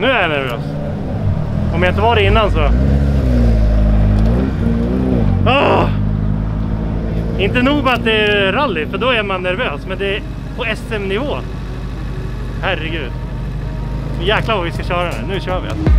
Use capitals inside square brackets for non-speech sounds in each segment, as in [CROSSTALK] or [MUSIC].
Nu är jag nervös. Om jag inte var det innan så... Oh! Inte nog med att det är rally, för då är man nervös. Men det är på SM-nivå. Herregud. Jäklar vad vi ska köra nu. Nu kör vi alltså.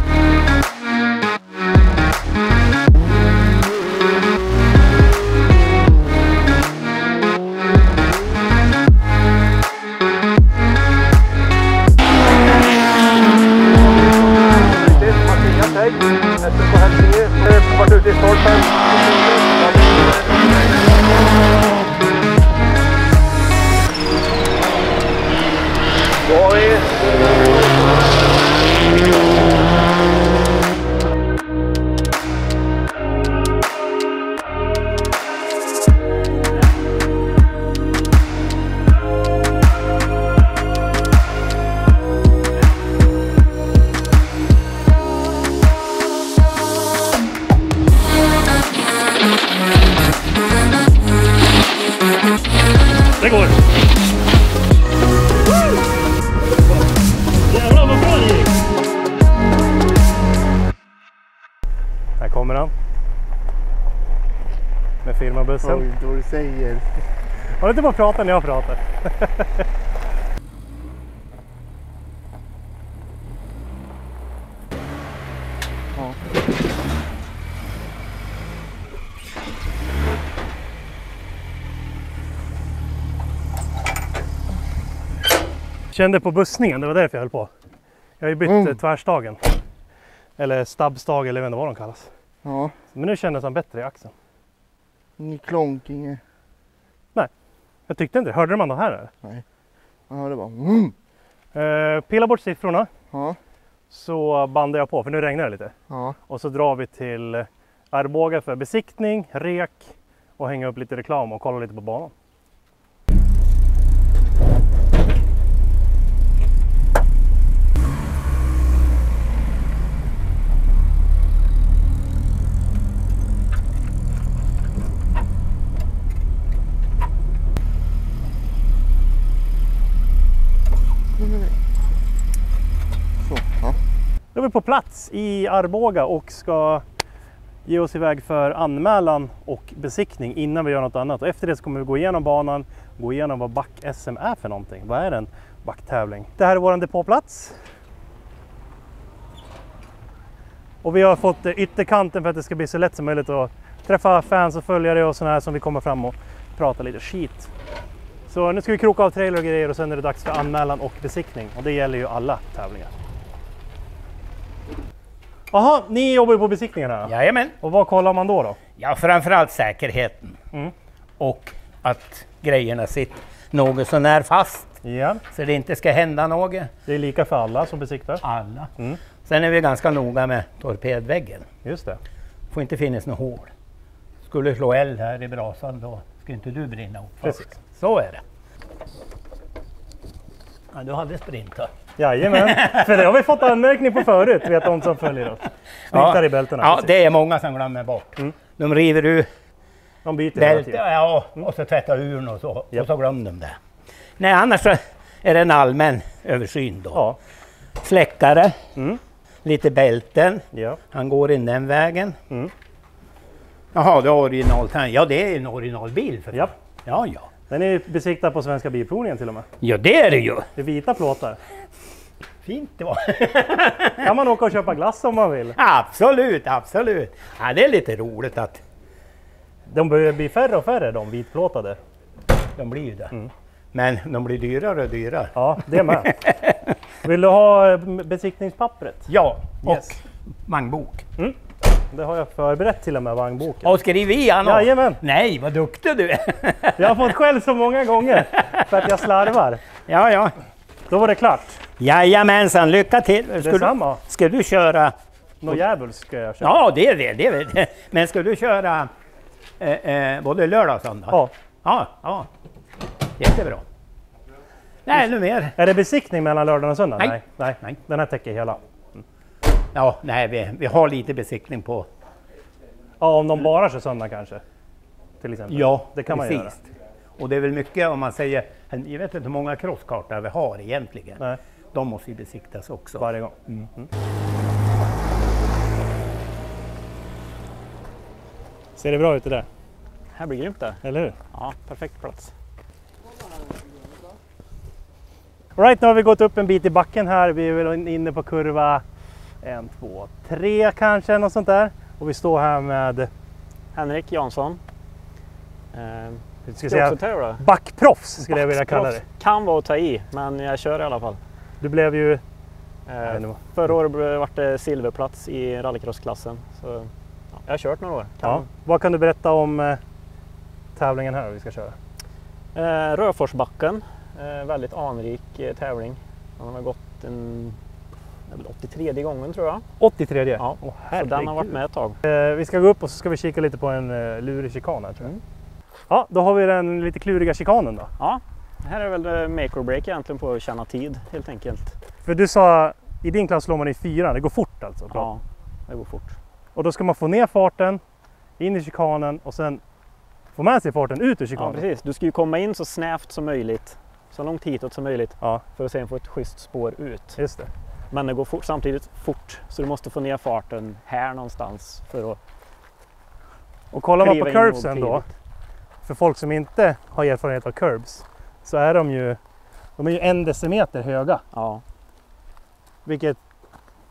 Säger. Håll inte på att prata när jag pratar. Ja. Kände på bussningen, det var därför jag höll på. Jag har ju bytt Mm. mm. tvärstagen. Eller stabbstag eller jag vet inte vad de kallas. Ja, Men nu kändes han bättre i axeln. Ingen klonk, inget... Jag tyckte inte. Hörde man det här? Eller? Jag hörde bara... Mm. Eh, pilla bort siffrorna Ja, så bandar jag på för nu regnar det lite. ja. Och så drar vi till Arboga för besiktning, rek och hänga upp lite reklam och kolla lite på banan. På plats i Arboga och ska ge oss iväg för anmälan och besiktning innan vi gör något annat. Och efter det så kommer vi gå igenom banan, gå igenom vad back-SM är för någonting. Vad är en backtävling? Det här är vår depåplats. Och vi har fått eh, ytterkanten för att det ska bli så lätt som möjligt att träffa fans och följare och sådana här som vi kommer fram och prata lite skit. Så nu ska vi kroka av trailer och grejer och sen är det dags för anmälan och besiktning. Och det gäller ju alla tävlingar. Jaha, ni jobbar ju på besiktningarna. Jajamän. Och vad kollar man då? då? Ja, framförallt säkerheten. Mm. Och att grejerna sitter något så när fast. Ja, Så det inte ska hända något. det är lika för alla som besiktar. Alla. Mm. Sen är vi ganska noga med torpedväggen. Just det. får inte finnas något hål. Skulle slå eld här i brasan då ska inte du brinna upp först. Precis. Så är det. Ja, du hade sprintat. Jajamän, för det har vi fått anmärkning på förut, vet de som följer oss. Smittar i bältena. Ja, precis. det är många som glömmer bort. Mm. De river ur De byter tiden. ja, och så tvättar ur och så, Japp. och så glömmer de det. Nej, annars så är det en allmän översyn då. Ja. Släckare, Mm. lite bälten, ja. han går in den vägen. Mm. Jaha, det är originaltank. Ja, det är en originalbil för. Japp. Ja, ja. Den är besiktad på Svenska Bilprovningen till och med. Ja, det är det ju. Det är vita plåtar. Fint det var. [LAUGHS] kan man åka och köpa glass om man vill. absolut, absolut. Ja, det är lite roligt att De börjar bli färre och färre de vitplåtade. de blir ju det. Mm. Men de blir dyrare och dyrare. Ja, det med. Vill du ha eh, besiktningspappret? Ja, och Yes. vagnbok. Det har jag förberett till och med, vagnboken. Och skriv i han också. Jajamän. Nej, vad duktig du är. Jag har fått skäll så många gånger för att jag slarvar. ja, ja. Då var det klart. Jajamensan, lycka till. Ska du, Detsamma. ska du köra? Något djävulskt ska jag köra. Ja, det är det. det, är det. Men ska du köra eh, eh, både lördag och söndag? Ja. Ja, ja. Jättebra. Nej, ännu mer. Är det besiktning mellan lördag och söndag? Nej. Nej. Nej. Den här täcker hela. Ja, nej, vi, vi har lite besiktning på. Ja, om de bara kör söndag kanske. Till exempel. Ja, det kan man precis. göra. Och det är väl mycket om man säger, jag vet inte hur många crosskartor vi har egentligen. Nej. De måste ju besiktas också. varje gång. Mm. Ser det bra ut det där? Här blir grymt det. Eller hur? Ja, perfekt plats. All right, nu har vi gått upp en bit i backen här. Vi är väl inne på kurva en, två, tre kanske, något sånt där. Och vi står här med, Henrik Jansson. Eh, ska säga, backproffs skulle jag vilja kalla det. Backproffs. Kan vara att ta i, men jag kör i alla fall. Du blev ju, Eh, förra året var det silverplats i rallycrossklassen. Så, ja, jag har kört några år. Kan. ja. Vad kan du berätta om eh, tävlingen här vi ska köra? Eh, Röforsbacken, eh, väldigt anrik eh, tävling. Den har gått en det är väl 83 gången tror jag. 83 Ja, Åh, så den har varit med ett tag. Eh, vi ska gå upp och så ska vi kika lite på en uh, lurig chikan här tror jag. Mm. Ja, då har vi den lite kluriga chikanen då. Ja, det här är väl eh, make or break egentligen på att tjäna tid helt enkelt. För du sa, i din klass slår man i fyran, det går fort alltså. Bra. Ja, det går fort. Och då ska man få ner farten, in i chikanen och sen få med sig farten ut ur Ja, chikanen. precis. Du ska ju komma in så snävt som möjligt, så långt hitåt som möjligt Ja, för att sen få ett schysst spår ut. just det. Men det går fort, samtidigt fort, så du måste få ner farten här någonstans för att Och kollar man på curbsen då, för folk som inte har erfarenhet av curbs, så är de ju, de är ju en decimeter höga. Ja, Vilket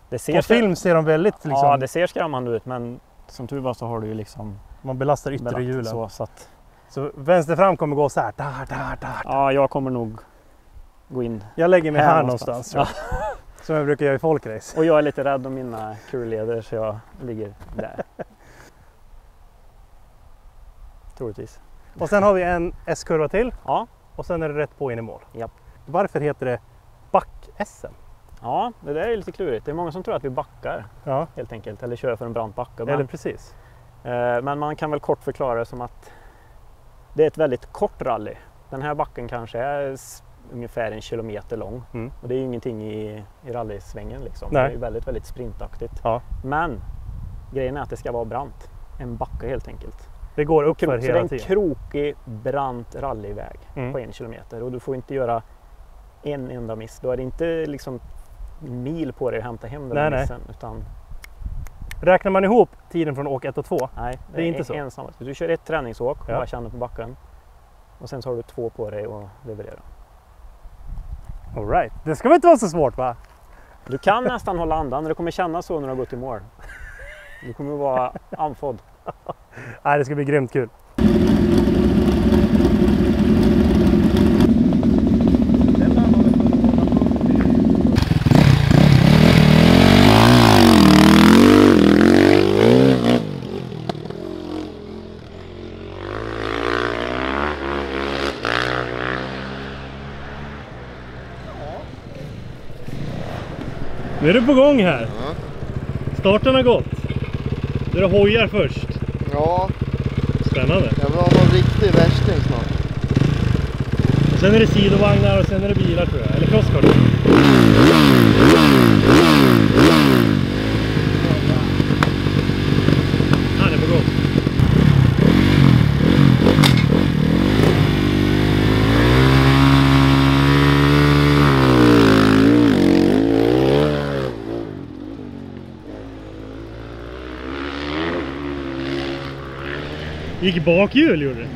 det på ser, film ser de väldigt, liksom, ja, det ser skrämmande ut men som tur var så har du ju liksom man belastar yttre belagt hjulen. Så. så, så att, vänster fram kommer gå så här. Där, där, där. ja, jag kommer nog gå in Jag lägger mig här, här någonstans, någonstans. jag. [LAUGHS] Som jag brukar göra i folkrace. Och jag är lite rädd om mina kurleder så jag ligger där. [LAUGHS] Troligtvis. Och sen har vi en S-kurva till Ja, och sen är det rätt på in i mål. Japp. Varför heter det back-SM? ja, det där är lite klurigt. Det är många som tror att vi backar Ja, helt enkelt eller kör för en brant backe. eller Men, precis. eh, men man kan väl kort förklara det som att det är ett väldigt kort rally. Den här backen kanske är ungefär en kilometer lång Mm. och det är ju ingenting i, i rallysvängen liksom. Nej. Det är väldigt, väldigt sprintaktigt. Ja. Men grejen är att det ska vara brant. En backe helt enkelt. Det går uppför Krok, så det är hela en tiden. krokig, brant rallyväg Mm. på en kilometer och du får inte göra en enda miss. Är det inte liksom mil på dig att hämta hem den Nej, nej. missen. Utan, Räknar man ihop tiden från åk 1 och 2 nej, Det är inte en- så. Ensam. Du kör ett träningsåk och Ja. bara känner på backen. Och sen så har du två på dig att leverera. All right. Det ska väl inte vara så svårt va? Du kan nästan hålla andan, det kommer kännas så när du har gått i mål. Du kommer vara andfådd. [LAUGHS] Nej, det ska bli grymt kul. Nu är du på gång här. Starten har gått. Det hojar först. Ja, Spännande. jag vill ha någon riktig värsting snart. Och sen är det sidovagnar och sen är det bilar tror jag. Eller crosskart. Han är på gång. Gick bakhjul gjorde det.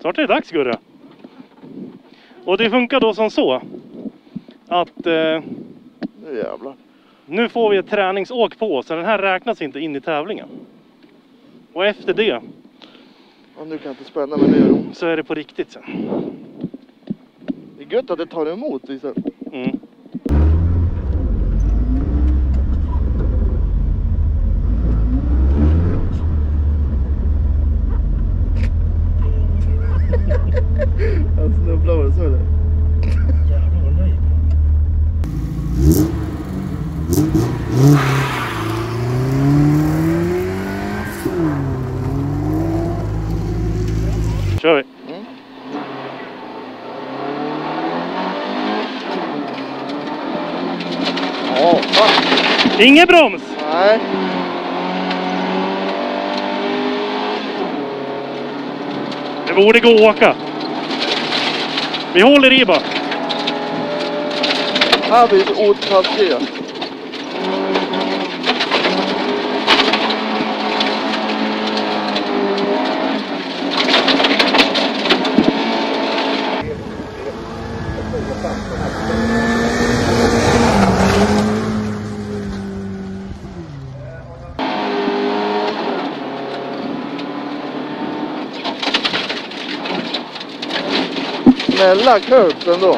Snart är det dags Gurra. Och det funkar då som så att eh, Nu jävlar. nu får vi ett träningsåk på så den här räknas inte in i tävlingen. Och efter det Ja, nu kan jag inte spänna gör det ont. så är det på riktigt sen. Det är gött att det tar emot. Det så eller? Jävlar vad nöjd Ingen broms! Nej. Det borde gå att åka. Vi håller i bara. Här blir det otranskrerat. Snälla curbs ändå.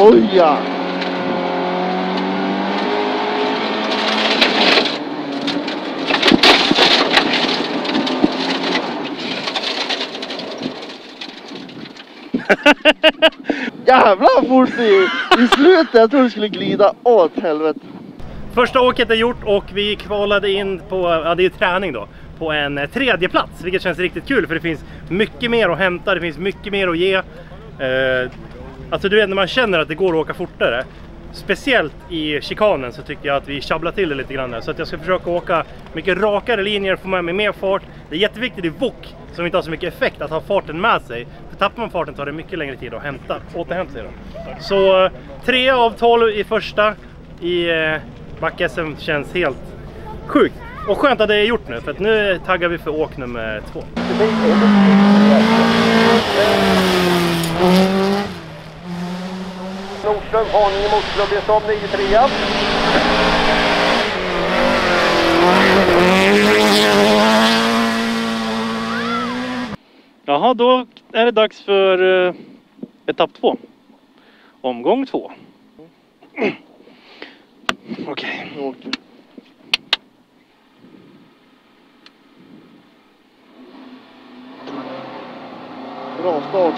Oj ja. [LAUGHS] Jävlar fort gick. I slutet, jag trodde det skulle glida åt helvete. Första åket är gjort och vi kvalade in på, ja det är träning då, på en eh, tredje plats vilket känns riktigt kul för det finns mycket mer att hämta, det finns mycket mer att ge. Eh, alltså du vet när man känner att det går att åka fortare, speciellt i chikanen så tycker jag att vi tjabblar till det lite grann där. Så att jag ska försöka åka mycket rakare linjer, få med mig mer fart. Det är jätteviktigt i VOK som inte har så mycket effekt att ha farten med sig. För tappar man farten tar det mycket längre tid att hämta, återhämta sig. Då. Så eh, 3 av 12 i första i eh, back-SM känns helt sjukt. Och skönt att det är gjort nu för att nu taggar vi för åk nummer två. Nordström, Haninge motorklubb i Saab 93. Jaha, då är det dags för eh, etapp två. Omgång två. [CLEARS THROAT] Okej. Nu åker vi. Bra start.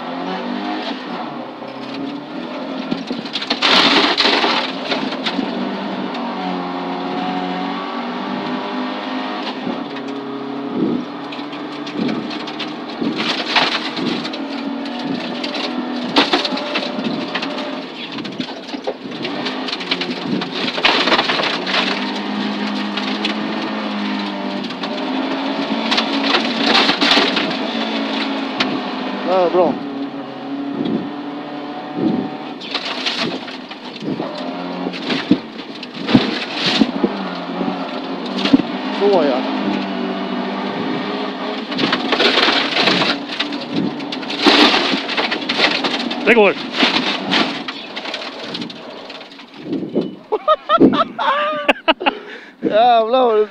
Ja, bra. Så ja. Det går.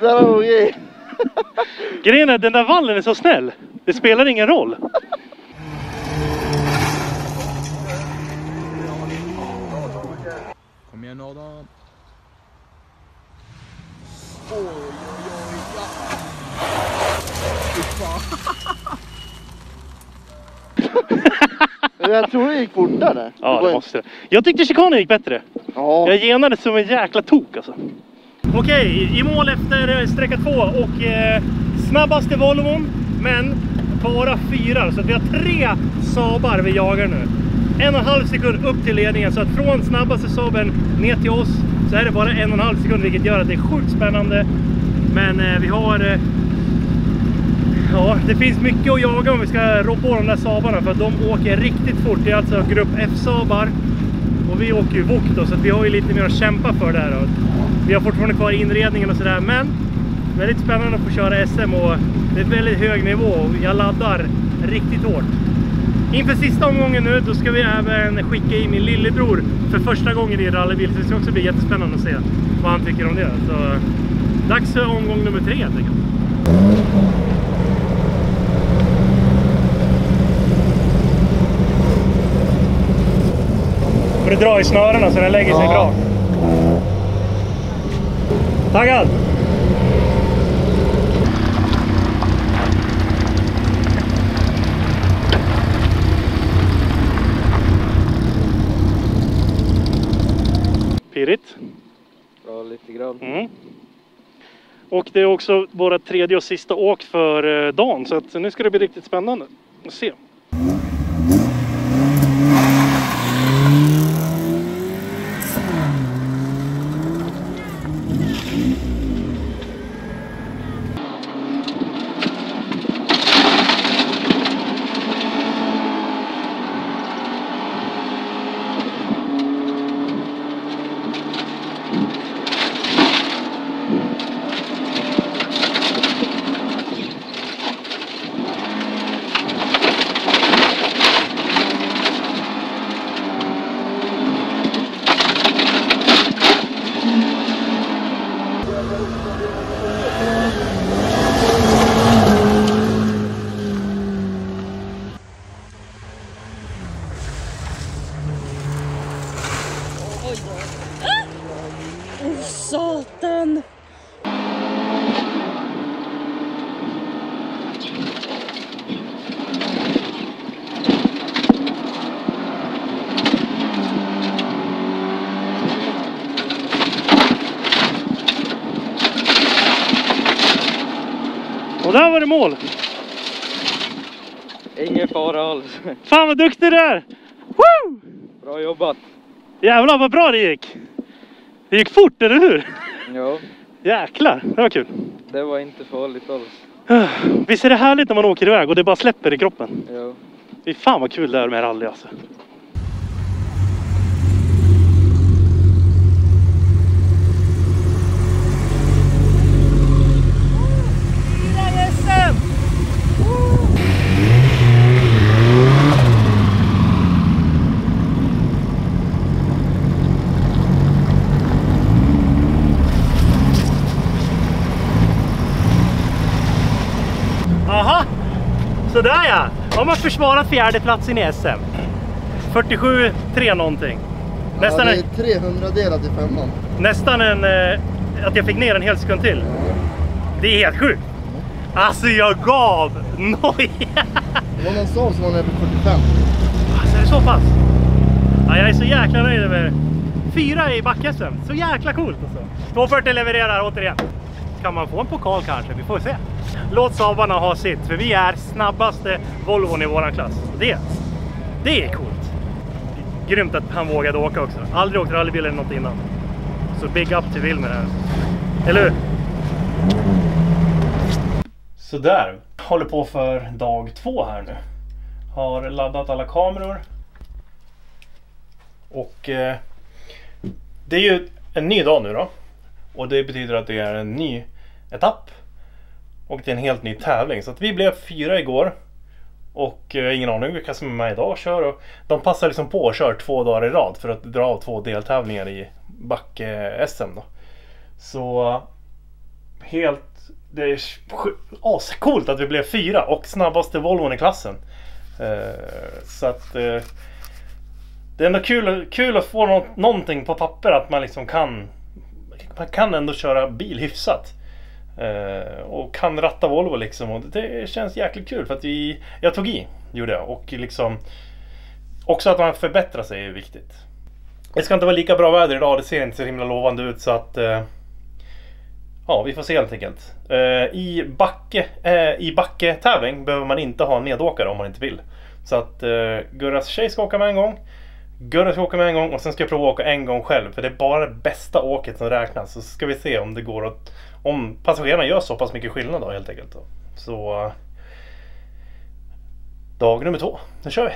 Jävlar vad. Grejen är den där vallen är så snäll. Det spelar ingen roll. Kom igen Adam. Jag tror det gick fortare. Ja, det måste det. Jag tyckte chikanen gick bättre. Ja. Jag genade som en jäkla tok alltså. Okej, i mål efter eh, sträcka två och eh, snabbaste Volvon, men bara fyra. Så att vi har tre Saabar vi jagar nu. En och en halv sekund upp till ledningen, så att från snabbaste Saaben ner till oss så är det bara en och en halv sekund, vilket gör att det är sjukt spännande. Men eh, vi har... Eh, ja, det finns mycket att jaga om vi ska rå på de där Saabarna, för att de åker riktigt fort. Det är alltså grupp F-Saabar. Och vi åker ju VOK då, så att vi har ju lite mer att kämpa för där. Vi har fortfarande kvar inredningen och sådär, men väldigt spännande att få köra SM och det är väldigt hög nivå och jag laddar riktigt hårt. Inför sista omgången nu, då ska vi även skicka in min lillebror för första gången i rallybil. Så det ska också bli jättespännande att se vad han tycker om det. Så dags för omgång nummer tre helt enkelt. Får du dra i snörena så den lägger sig Ja. bra. Taggad? Pirrigt. Ja, lite grann. Mm. Och det är också våra tredje och sista åk för eh, dagen så att nu ska det bli riktigt spännande att se. Satan! Och där var det mål! Ingen fara alls. Fan vad duktig du är! Woo! Bra jobbat. Jävlar vad bra det gick! Det gick fort, eller hur? Ja, Jäklar, det var kul. det var inte farligt alls. Visst är det härligt när man åker iväg och det bara släpper i kroppen? Ja. Fy fan vad kul det är med rally alltså. Aha! Sådär ja! Har försvarat fjärdeplatsen i SM. 47-3 någonting. Nästan, ja, det är 300 delat i femman. nästan en... Eh, att jag fick ner en hel sekund till. Det är helt sjukt. Alltså jag gav noja! Det var någon som var nere på 45. Alltså är det så pass? Ja, jag är så jäkla nöjd över fyra i back-SM. Så jäkla coolt alltså. 240 levererar återigen. Kan man få en pokal kanske? Vi får se. Låt Saabarna ha sitt, för vi är snabbaste Volvon i våran klass. Det, det är coolt. Grymt att han vågade åka också. Aldrig åkt rallybil eller något innan. Så big up till Wilmer här. Eller hur? Sådär. Håller på för dag två här nu. Har laddat alla kameror. Och eh, det är ju en ny dag nu då. Och det betyder att det är en ny etapp. Och det är en helt ny tävling. Så att vi blev fyra igår. Och jag har ingen aning vilka som är med idag och kör. Och de passar liksom på att köra två dagar i rad för att dra av två deltävlingar i backe-SM då. Så helt... Det är ascoolt att vi blev fyra och snabbaste Volvon i klassen. Eh, så att... Eh, det är ändå kul, kul att få någonting på papper att man liksom kan man kan ändå köra bil hyfsat. Eh, och kan ratta Volvo liksom. Och det känns jäkligt kul för att vi, jag tog i, gjorde jag. Och liksom också att man förbättrar sig är viktigt. Det ska inte vara lika bra väder idag, det ser inte så himla lovande ut så att eh, Ja, vi får se helt enkelt. Eh, I backe, eh, i backe-tävling behöver man inte ha en medåkare om man inte vill. Så att eh, Gurras tjej ska åka med en gång. Gurra ska åka med en gång och sen ska jag prova att åka en gång själv. För det är bara det bästa åket som räknas. Så ska vi se om det går att... Om passagerarna gör så pass mycket skillnad då helt enkelt. Då. Så... Eh, dag nummer två. Nu kör vi!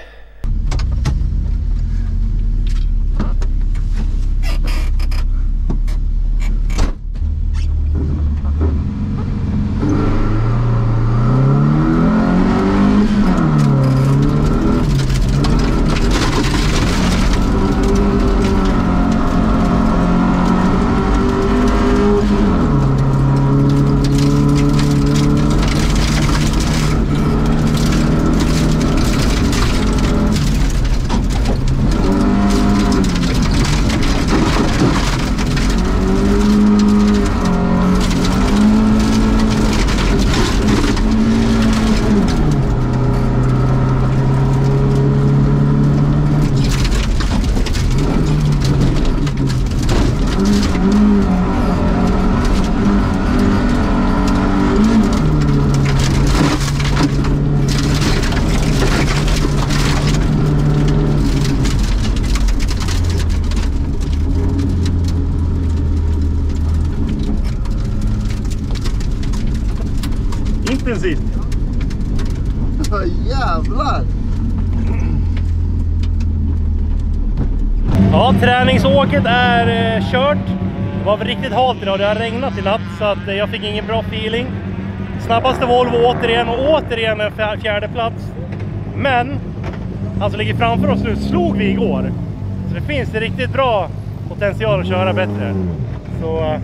Intensivt! Jävlar! Ja, träningsåket är eh, kört. Det var riktigt halt idag. Det har regnat i natt så att eh, jag fick ingen bra feeling. Snabbaste Volvo återigen och återigen en fjär- fjärde plats. Men som ligger framför oss nu slog vi igår. Så det finns en riktigt bra potential att köra bättre. Så... eh,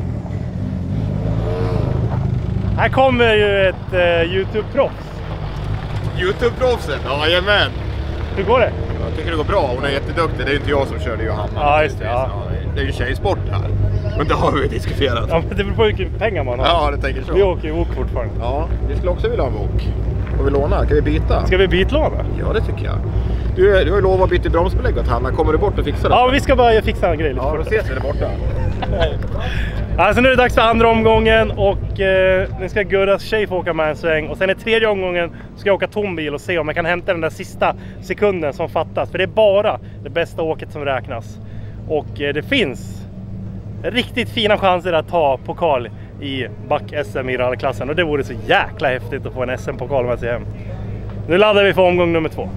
Här kommer ju ett eh, Youtube-proffs. Youtube-proffset, jajamän! Hur går det? Jag tycker det går bra, hon är jätteduktig. Det är inte jag som kör, det är ju Hanna. Ja, just det, ja. Det är ju tjejsport här. Men det har vi diskuterat. Ja, men det beror på hur mycket pengar man har. Ja, det tänker så. Vi åker ju ok fortfarande. Ja, vi skulle också vilja ha en ok. Och vi lånar. Kan vi byta? Ska vi bytlåna? Ja, det tycker jag. Du, du har ju lovat att byta bromsbelägg åt Hanna. Kommer du bort och fixar det? Ja, vi ska bara fixa en grej lite Ja, då ses vi där borta. [LAUGHS] Alltså nu är det dags för andra omgången och eh, nu ska Gurras tjej få åka med en sväng. Och sen i tredje omgången ska jag åka tom bil och se om jag kan hämta den där sista sekunden som fattas. För det är bara det bästa åket som räknas. Och eh, det finns riktigt fina chanser att ta pokal i back-SM i rallyklassen. Och det vore så jäkla häftigt att få en SM-pokal med sig hem. Nu laddar vi för omgång nummer två.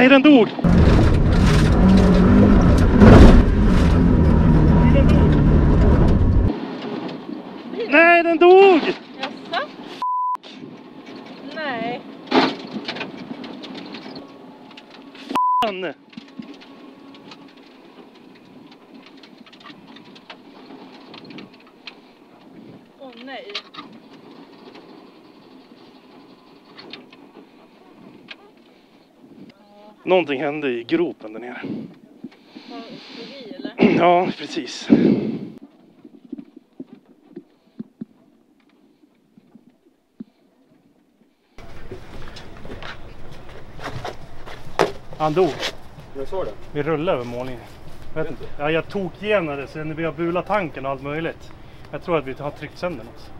Nej, den dog! Den dog. Nej, den dog! Jaså? Nej. Fan. Åh nej. Någonting hände i gropen där nere. Vad slog i eller? Ja, precis. Han dog. Jag såg det. Vi rullade över målningen. Jag vet inte. Ja, jag det sen vi har bulat tanken och allt möjligt. Jag tror att vi har tryckt sönder något.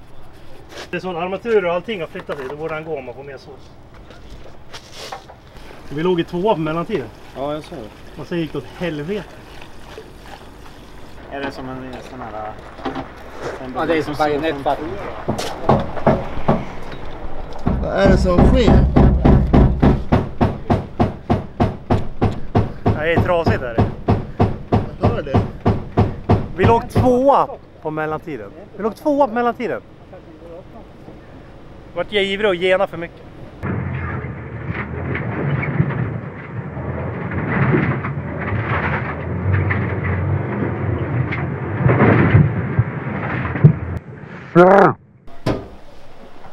Det är så en armatur och allting har flyttat sig. Då borde han gå om man får mer sås. Vi låg i tvåa på mellantiden. Ja, jag såg det. Och sen gick det åt helvete. Är det som en sån här... En Ja, det är som bajonettback. Vad är det som sker? Nej, det är trasigt är det. Jag hör det. Vi låg tvåa på mellantiden. Vi låg tvåa på mellantiden. Vart jag ivrig och gena för mycket.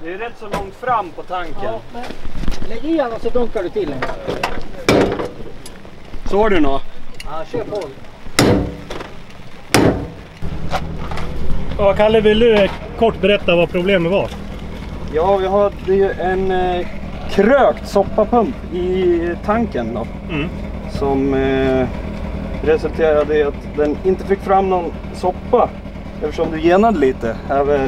Det är rätt så långt fram på tanken. Lägg i den och så dunkar du till en gång. Såg du något? Ja, kör på. Ja, Kalle, vill du kort berätta vad problemet var? Ja, vi hade ju en eh, krökt soppapump i tanken då. Mm. Som eh, resulterade i att den inte fick fram någon soppa. Eftersom du genade lite över...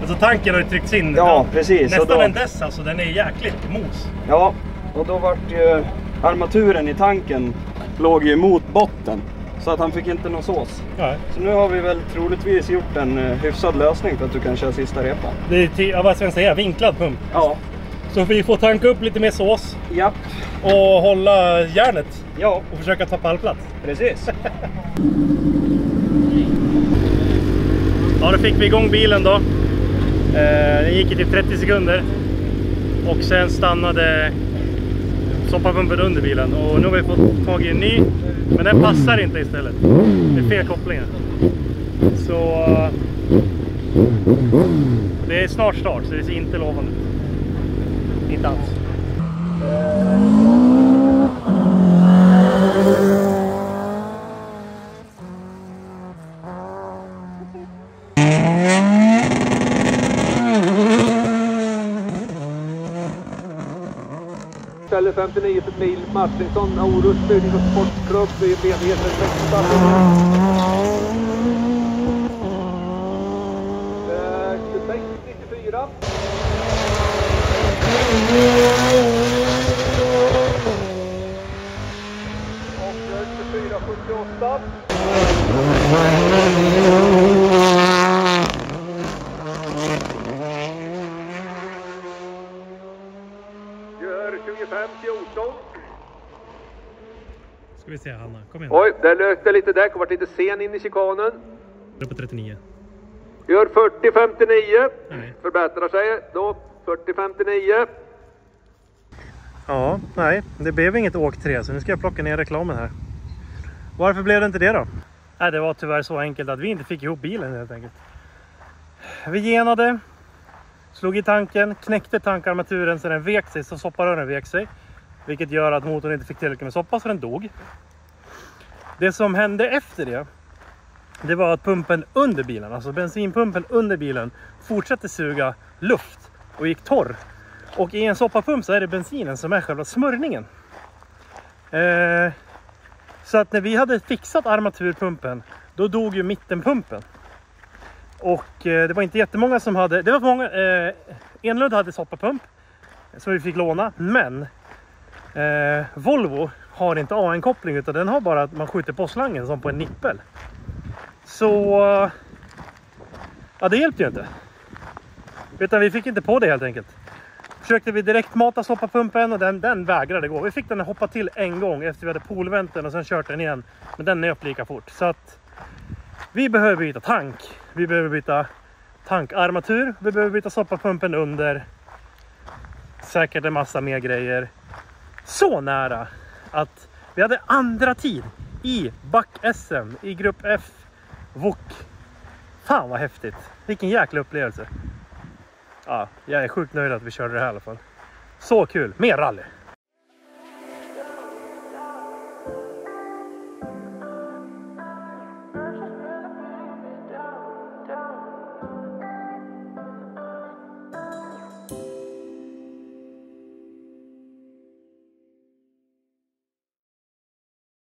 Alltså tanken har ju tryckts in. Ja, precis. Nästan då- en dess alltså. Den är jäkligt mos. Ja, och då vart ju armaturen i tanken låg ju emot botten. Så att han fick inte någon sås. Ja, Så nu har vi väl troligtvis gjort en eh, hyfsad lösning för att du kan köra sista repan. det är till, ja, vad ska jag säga, vinklad pump. Ja, Så vi får tanka upp lite mer sås japp, och hålla järnet ja, och försöka ta pallplats. precis. [LAUGHS] Ja, då fick vi igång bilen då. Eh, den gick i typ 30 sekunder. Och sen stannade soppapumpen under bilen. Och nu har vi fått tag i en ny. Men den passar inte istället. Det är fel kopplingar. Så... Eh, det är snart start, så det ser inte lovande ut. Inte alls. Istället 59 för mil Martinsson, Orust Byggnings och Sportklubb i Benheten 6. Eh, 26 94. Och eh, 24 78. Ska vi se Hanna, kom igen. Oj, där lökte lite däck och vart lite sen in i chikanen. På 39. Gör 40 59. Nej. Förbättrar sig då. 40 59. Ja, nej, det blev inget åk 3 så nu ska jag plocka ner reklamen här. Varför blev det inte det då? Nej, det var tyvärr så enkelt att vi inte fick ihop bilen helt enkelt. Vi genade, slog i tanken, knäckte tankarmaturen så den vek sig, så sopparören vek sig. Vilket gör att motorn inte fick tillräckligt med soppa så den dog. Det som hände efter det, det var att pumpen under bilen, alltså bensinpumpen under bilen, fortsatte suga luft och gick torr. Och i en soppapump så är det bensinen som är själva smörjningen. Eh, så att när vi hade fixat armaturpumpen, då dog ju mittenpumpen. Och eh, det var inte jättemånga som hade, det var många, eh, Enlund hade soppapump som vi fick låna, men eh, Volvo har inte AN-koppling utan den har bara att man skjuter på slangen som på en nippel. Så eh, ja, det hjälpte ju inte. Utan vi fick inte på det helt enkelt. Försökte vi direkt mata soppapumpen och den, den vägrade gå. Vi fick den att hoppa till en gång efter vi hade polvänt den och sen kört den igen. Men den nöp lika fort. Så att vi behöver byta tank. Vi behöver byta tankarmatur. Vi behöver byta soppapumpen under. Säkert en massa mer grejer. Så nära att vi hade andra tid i back-SM i grupp F. VOK. Fan vad häftigt. Vilken jäkla upplevelse. Ja, jag är sjukt nöjd att vi körde det här i alla fall. Så kul! Mer rally!